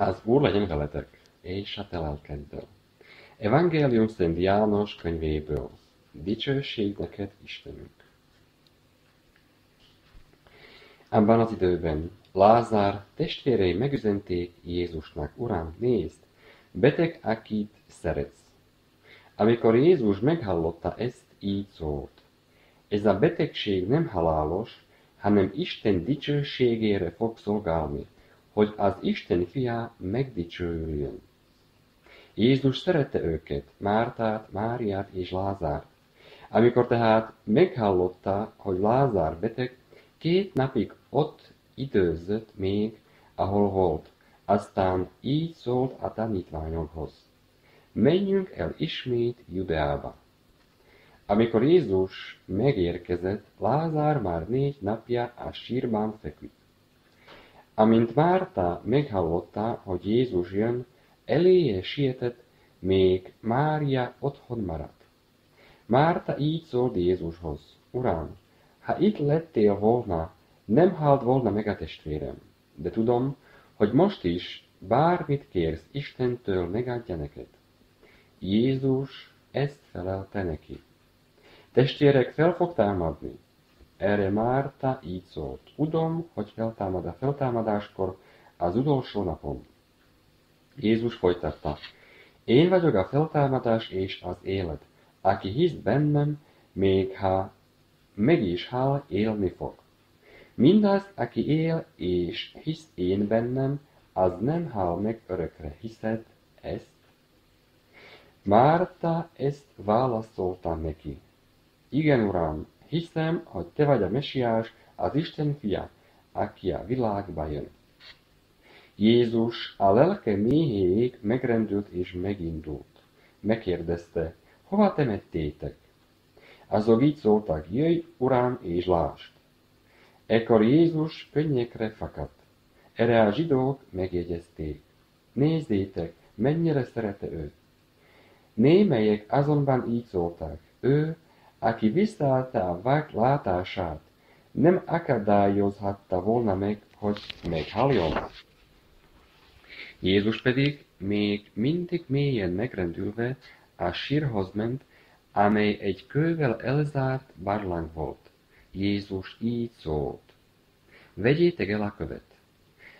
Az Úr legyen veletek, és a te lelkeddel. Evangélium Szent János könyvéből. Dicsőség neked, Istenünk! Ebben az időben Lázár testvérei megüzenték Jézusnak, Uram, nézd, beteg, akit szeretsz. Amikor Jézus meghallotta ezt, így szólt. Ez a betegség nem halálos, hanem Isten dicsőségére fog szolgálni, hogy az Isten fia megdicsőüljön. Jézus szerette őket, Mártát, Máriát és Lázárt. Amikor tehát meghallotta, hogy Lázár beteg, két napig ott időzött még, ahol volt. Aztán így szólt a tanítványokhoz. Menjünk el ismét Judeába. Amikor Jézus megérkezett, Lázár már négy napja a sírban feküdt. Amint Márta meghallotta, hogy Jézus jön, eléje sietett, még Mária otthon maradt. Márta így szólt Jézushoz, Uram, ha itt lettél volna, nem halt volna meg a testvérem, de tudom, hogy most is bármit kérsz Istentől megadja neked. Jézus ezt felelte neki. Testvérek fel fog támadni. Erre Márta így szólt. Tudom, hogy feltámad a feltámadáskor az utolsó napon. Jézus folytatta. Én vagyok a feltámadás és az élet. Aki hisz bennem, még ha meg is hal, élni fog. Mindaz, aki él és hisz én bennem, az nem hal meg örökre. Hiszed ezt? Márta ezt válaszolta neki. Igen, Uram, hiszem, hogy te vagy a mesiás, az Isten fia, aki a világba jön. Jézus a lelke méhéig megrendült és megindult. Megkérdezte, hova temettétek? Azok így szóltak, jöjj, Uram, és lásd. Ekkor Jézus könnyekre fakadt. Erre a zsidók megjegyezték. Nézzétek, mennyire szerette őt. Némelyek azonban így szóltak, ő, aki visszaadta a vák látását, nem akadályozhatta volna meg, hogy meghaljon. Jézus pedig még mindig mélyen megrendülve a sírhoz ment, amely egy kővel elzárt barlang volt. Jézus így szólt. Vegyétek el a követ.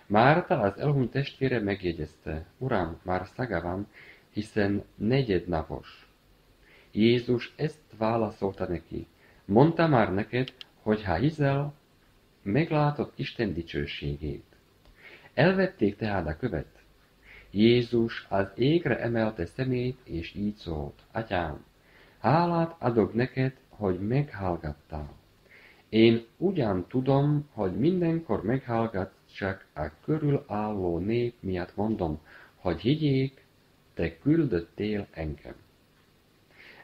Márta az elhunyt testvére megjegyezte, Uram, már szaga van, hiszen negyednapos. Jézus ezt válaszolta neki. Mondta már neked, hogy ha hiszel, meglátod Isten dicsőségét. Elvették tehát a követ. Jézus az égre emelte szemét, és így szólt. Atyám, hálát adok neked, hogy meghallgattál. Én ugyan tudom, hogy mindenkor meghallgat, csak a körülálló nép miatt mondom, hogy higgyék, te küldöttél engem.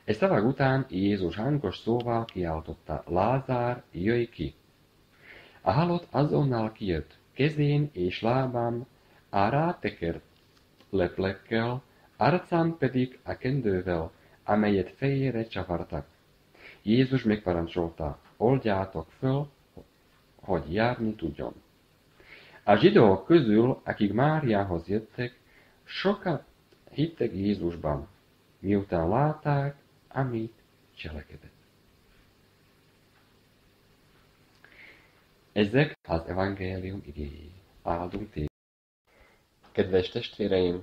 E szavak után Jézus hangos szóval kiáltotta, Lázár, jöjj ki! A halott azonnal kijött, kezén és lábán a rátekert leplekkel, arcán pedig a kendővel, amelyet fejére csavartak. Jézus megparancsolta, oldjátok föl, hogy járni tudjon. A zsidók közül, akik Máriához jöttek, sokat hittek Jézusban, miután látták, amit cselekedett. Ezek az evangélium igéi. Áldunk téged. Kedves testvéreim,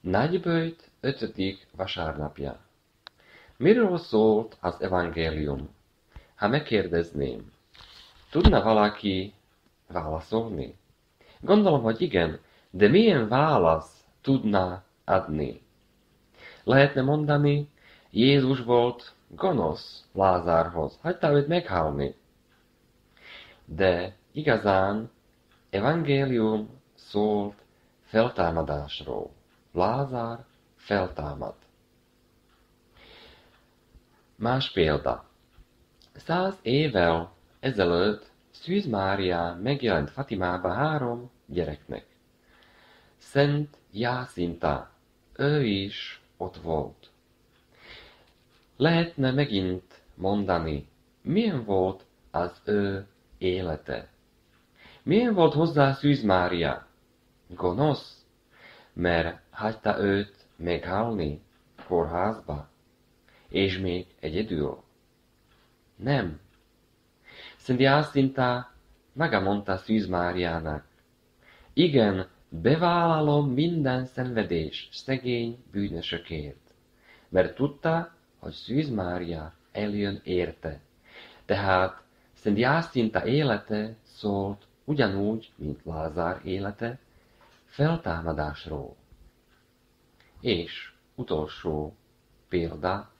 Nagybőjt ötödik vasárnapja. Miről szólt az evangélium? Ha megkérdezném, tudna valaki válaszolni? Gondolom, hogy igen, de milyen válasz tudna adni? Lehetne mondani, Jézus volt gonosz Lázárhoz, hagyta őt meghalni. De igazán evangélium szólt feltámadásról. Lázár feltámad. Más példa. Száz évvel ezelőtt Szűz Mária megjelent Fatimába három gyereknek. Szent Jászinta, ő is ott volt. Lehetne megint mondani, milyen volt az ő élete. Milyen volt hozzá Szűz Mária? Gonosz? mert hagyta őt meghalni kórházba, és még egyedül. Nem. Szent Jászintá maga mondta Szűz Máriának, igen, bevállalom minden szenvedés szegény bűnösökért, mert tudta, hogy Szűz Mária eljön érte. Tehát Szent Jásztinta élete szólt ugyanúgy, mint Lázár élete, feltámadásról. És utolsó példa,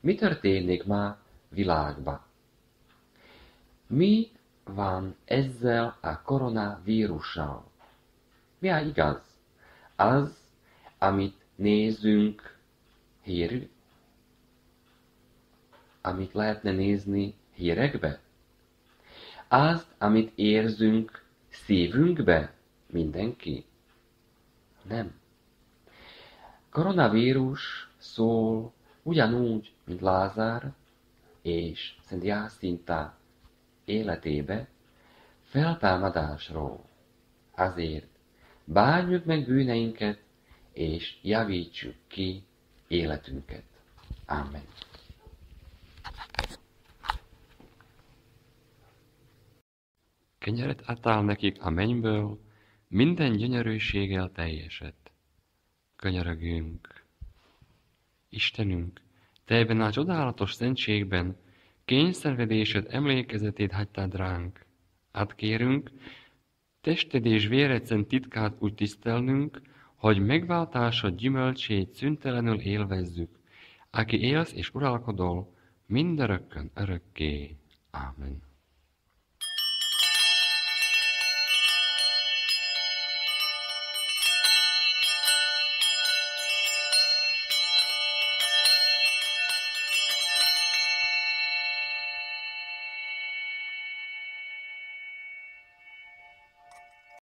mi történik ma világban? Mi van ezzel a koronavírussal? Mi a igaz? Az, amit nézünk hír, amit lehetne nézni hírekbe? Azt, amit érzünk szívünkbe? Mindenki? Nem. Koronavírus szól ugyanúgy, mint Lázár és Szent Jászintá életébe feltámadásról. Azért bánjuk meg bűneinket, és javítsuk ki életünket. Amen. Kenyeret adtál nekik a mennyből, minden gyönyörűséggel teljesett. Könyörögünk. Istenünk, Te ebben a csodálatos szentségben kényszenvedésed emlékezetét hagytad ránk. Hát kérünk, tested és véred szent titkát úgy tisztelnünk, hogy megváltásod gyümölcsét szüntelenül élvezzük, aki élsz és uralkodol mindörökkön örökké. Amen.